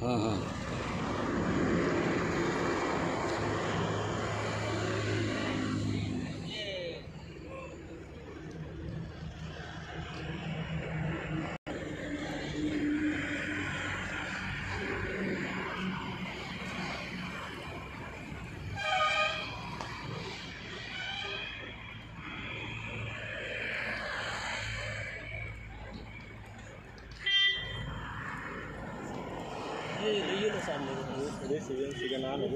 हाँ हाँ ये ये लो सामने रेसिडेंसी का नाम है।